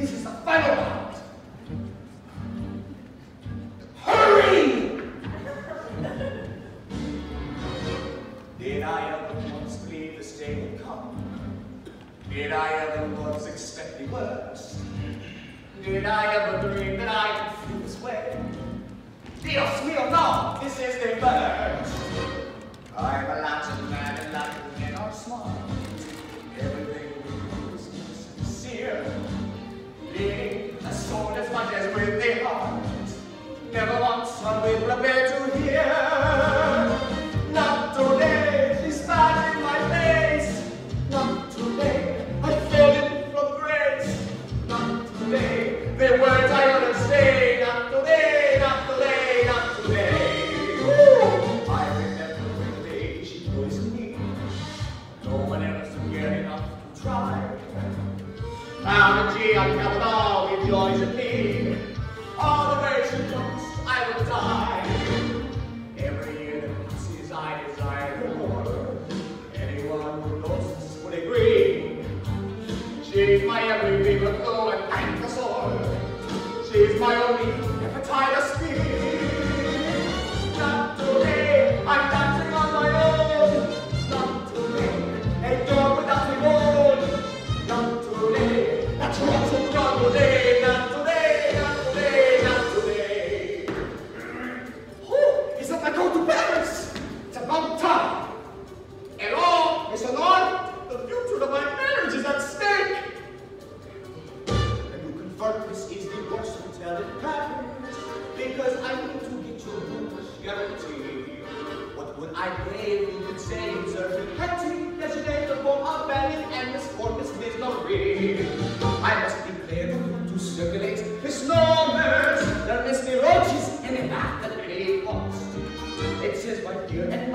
This is the final part. Hurry! Did I ever once believe this day would come? Did I ever once expect the worst? Did I ever dream that I could feel this way? Dios mío, no! This is the first! I'm a Latin man and Latin men are small. as sold as much as with the heart. Never once are we prepared to hear. Out of G, I all the joys of being, all the ways to come. Yesterday the of and did not. I must declare to circulate this numbers. There must be roaches in a bath that may cost. It says my dear and